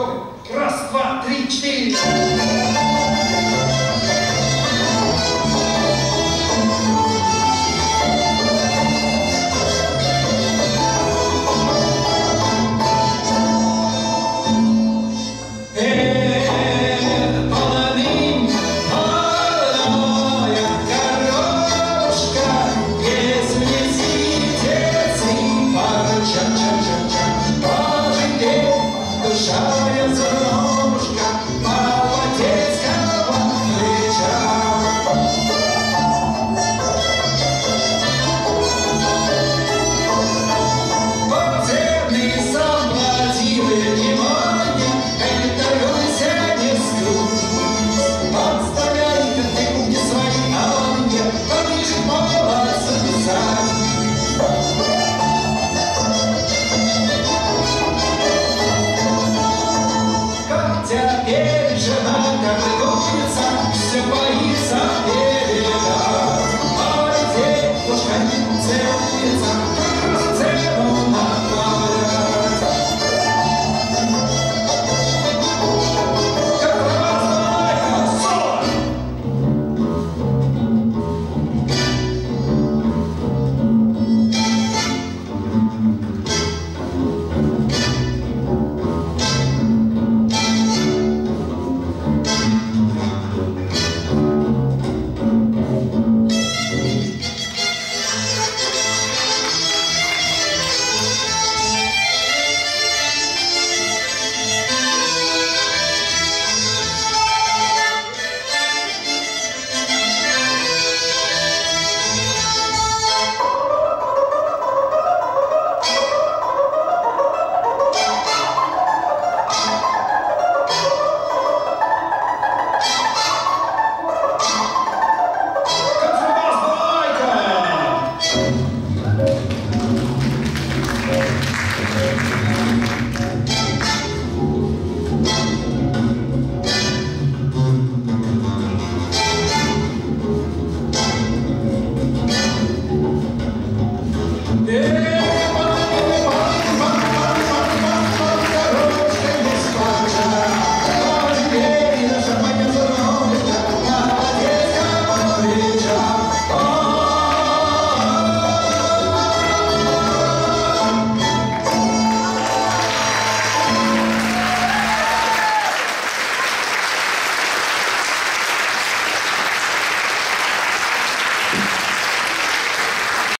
Готовы? Раз, два, три, четыре.